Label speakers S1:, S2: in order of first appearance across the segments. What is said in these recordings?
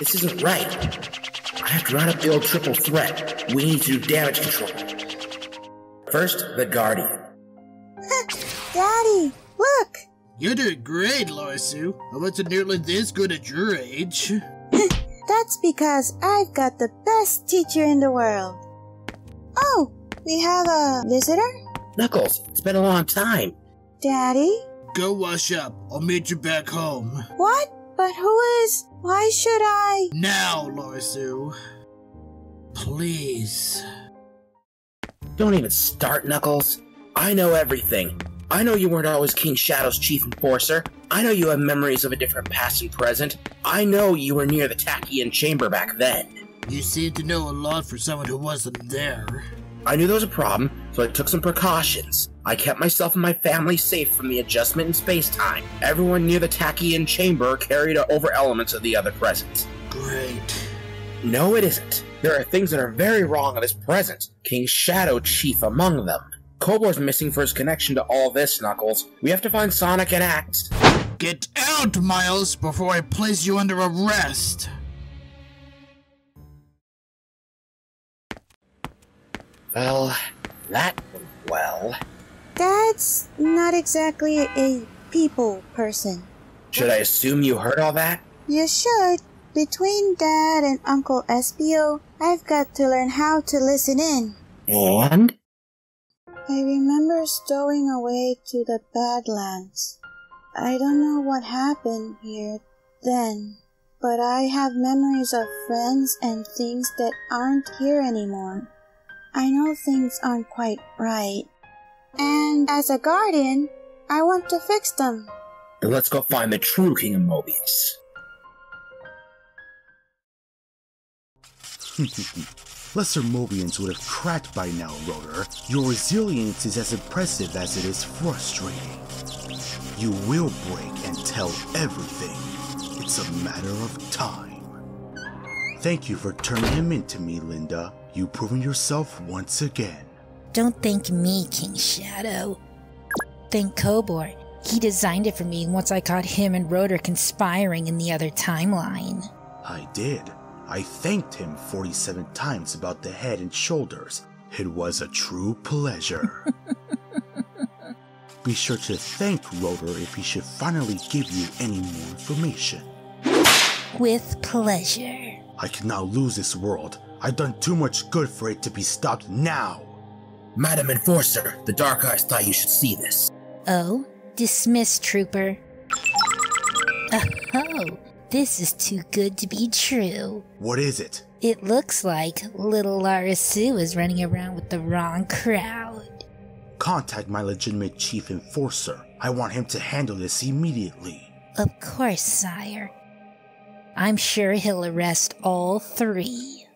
S1: This isn't right. I have to round up the old triple threat. We need to do damage control. First, the Guardian.
S2: Daddy, look!
S3: You're doing great, Lara-su. I wasn't nearly this good at your age.
S2: That's because I've got the best teacher in the world. Oh, we have a visitor?
S1: Knuckles, it's been a long time.
S2: Daddy?
S3: Go wash up. I'll meet you back home.
S2: What? But who is? Why should I?
S3: Now, Lara-su. Please.
S1: Don't even start, Knuckles. I know everything. I know you weren't always King Shadow's chief enforcer. I know you have memories of a different past and present. I know you were near the Tachyon chamber back then.
S3: You seem to know a lot for someone who wasn't there.
S1: I knew there was a problem, so I took some precautions. I kept myself and my family safe from the adjustment in space-time. Everyone near the Tachyon chamber carried over elements of the other present.
S3: Great.
S1: No, it isn't. There are things that are very wrong in this present, King Shadow chief among them. Kobor's missing for his connection to all this, Knuckles. We have to find Sonic and act.
S3: Get out, Miles, before I place you under arrest.
S1: Well, that went well.
S2: Dad's not exactly a people person.
S1: Should I assume you heard all that?
S2: You should. Between Dad and Uncle Espio, I've got to learn how to listen in.
S1: And?
S2: I remember stowing away to the Badlands. I don't know what happened here then, but I have memories of friends and things that aren't here anymore. I know things aren't quite right. And as a guardian, I want to fix them.
S1: Then let's go find the true King of Mobius.
S4: Lesser Mobians would have cracked by now, Rotor. Your resilience is as impressive as it is frustrating. You will break and tell everything. It's a matter of time. Thank you for turning him into me, Lien-da. You've proven yourself once again.
S5: Don't thank me, King Shadow. Thank Kobor. He designed it for me once I caught him and Rotor conspiring in the other timeline.
S4: I did. I thanked him 47 times about the head and shoulders. It was a true pleasure. Be sure to thank Rotor if he should finally give you any more information.
S5: With pleasure.
S4: I cannot lose this world. I've done too much good for it to be stopped now.
S1: Madam Enforcer, the Dark Eyes thought you should see this.
S5: Oh? Dismiss, Trooper. Oh, this is too good to be true.
S4: What is it?
S5: It looks like little Lara-su is running around with the wrong crowd.
S4: Contact my legitimate chief enforcer. I want him to handle this immediately.
S5: Of course, sire. I'm sure he'll arrest all three.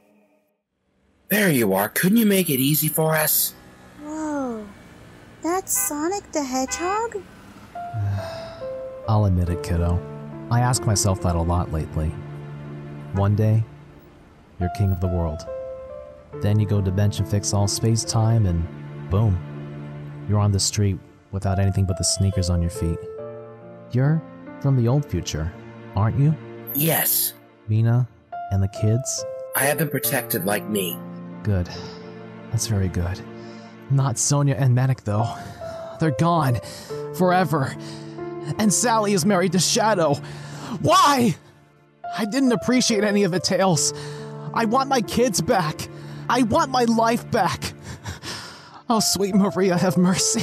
S1: There you are. Couldn't you make it easy for us?
S2: Whoa. That's Sonic the Hedgehog?
S6: I'll admit it, kiddo. I ask myself that a lot lately. One day, you're king of the world. Then you go to bench and fix all space time, and boom, you're on the street without anything but the sneakers on your feet. You're from the old future, aren't you?
S1: Yes.
S6: Mina and the kids?
S1: I have them protected like me.
S6: Good. That's very good. Not Sonia and Manic, though. They're gone. Forever. And Sally is married to Shadow. Why? I didn't appreciate any of the tales. I want my kids back. I want my life back. Oh, sweet Maria, have mercy.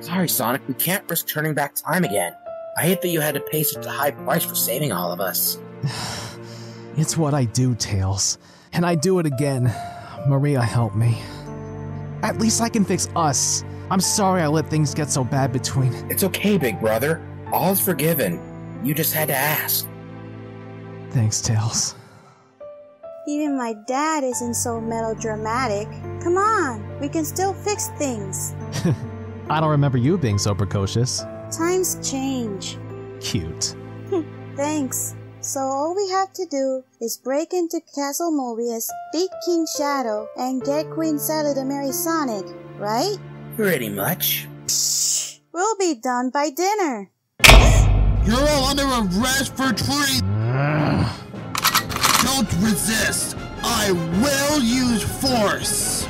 S1: Sorry, Sonic, we can't risk turning back time again. I hate that you had to pay such a high price for saving all of us.
S6: It's what I do, Tails. And I do it again. Maria, help me. At least I can fix us. I'm sorry I let things get so bad between.
S1: It's okay, big brother. All's forgiven. You just had to ask.
S6: Thanks, Tails.
S2: Even my dad isn't so melodramatic. Come on, we can still fix things.
S6: I don't remember you being so precocious.
S2: Times change.
S6: Cute.
S2: Thanks. So all we have to do is break into Castle Mobius, beat King Shadow, and get Queen Sally to marry Sonic, right?
S1: Pretty much.
S2: Psh, we'll be done by dinner.
S3: You're all under arrest for treason. Don't resist. I will use force.